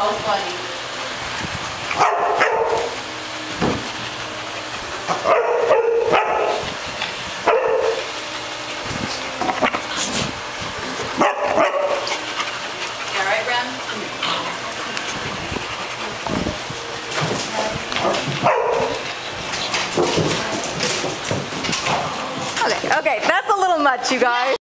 so funny. You all right, Rem? Okay, okay, that's a little much, you guys.